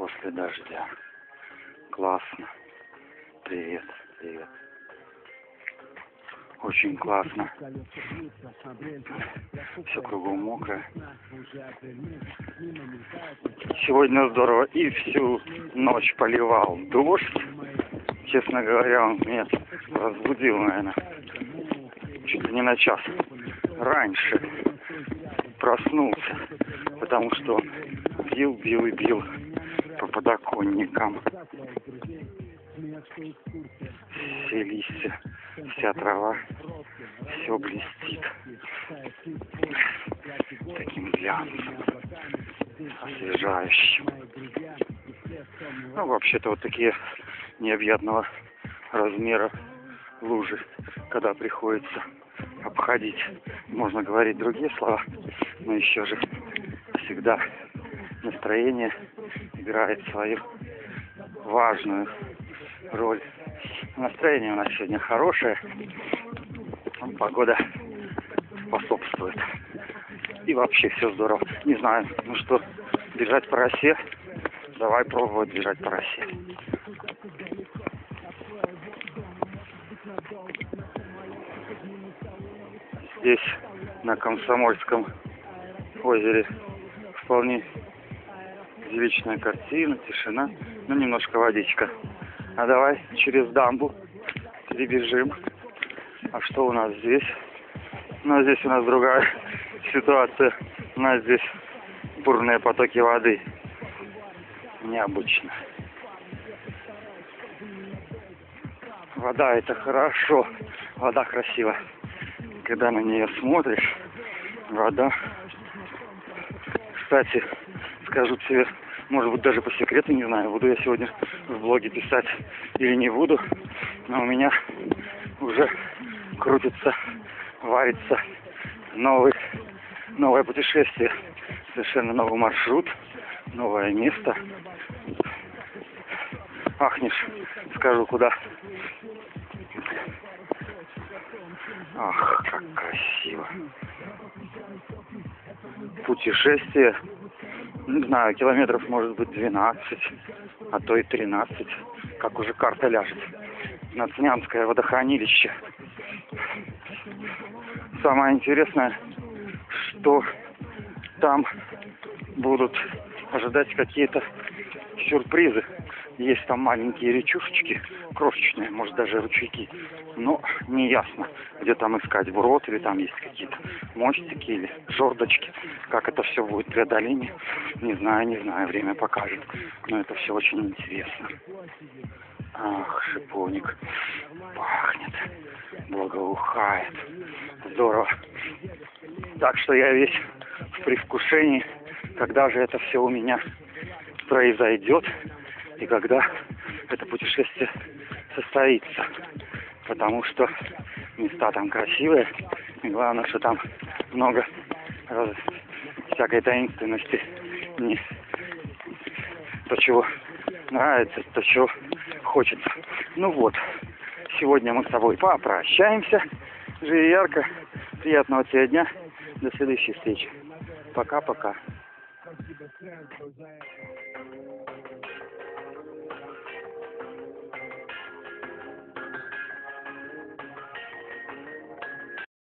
после дождя. Классно. Привет, привет. Очень классно. Все кругом мокрое. Сегодня здорово. И всю ночь поливал дождь. Честно говоря, он меня разбудил, наверное, чуть не на час раньше. Проснулся, потому что бил, бил и бил подоконникам. Все листья, вся трава, все блестит таким глянцем, освежающим. Ну, вообще-то вот такие необъятного размера лужи, когда приходится обходить. Можно говорить другие слова, но еще же всегда настроение играет свою важную роль. Настроение у нас сегодня хорошее, погода способствует. И вообще все здорово. Не знаю, ну что, бежать по росе? Давай пробовать бежать по росе. Здесь, на Комсомольском озере, вполне идилличная картина, тишина, ну немножко водичка. А давай через дамбу перебежим. А что у нас здесь? Ну, здесь у нас другая ситуация. У нас здесь бурные потоки воды. Необычно. Вода это хорошо. Вода красиво. Когда на нее смотришь, вода. Кстати, скажу тебе, может быть, даже по секрету, не знаю, буду я сегодня в блоге писать или не буду, но у меня уже крутится, варится новый, новое путешествие, совершенно новый маршрут, новое место. Ахнешь, скажу куда. Ах, как красиво. Путешествие не знаю, километров может быть 12, а то и 13, как уже карта ляжет. Нацнянское водохранилище. Самое интересное, что там будут ожидать какие-то сюрпризы. Есть там маленькие речушечки, крошечные, может даже ручейки. Но не ясно, где там искать брод, или там есть какие-то мостики или жердочки. Как это все будет преодоление, не знаю, не знаю, время покажет. Но это все очень интересно. Ах, шиповник пахнет, благоухает. Здорово. Так что я весь в предвкушении, когда же это все у меня произойдет и когда это путешествие состоится. Потому что места там красивые, и главное, что там много раз, всякой таинственности. Не, то, чего нравится, то, чего хочется. Ну вот, сегодня мы с тобой попрощаемся. Живи ярко. Приятного тебе дня. До следующей встречи. Пока-пока. fuck you been saying, Roseanne?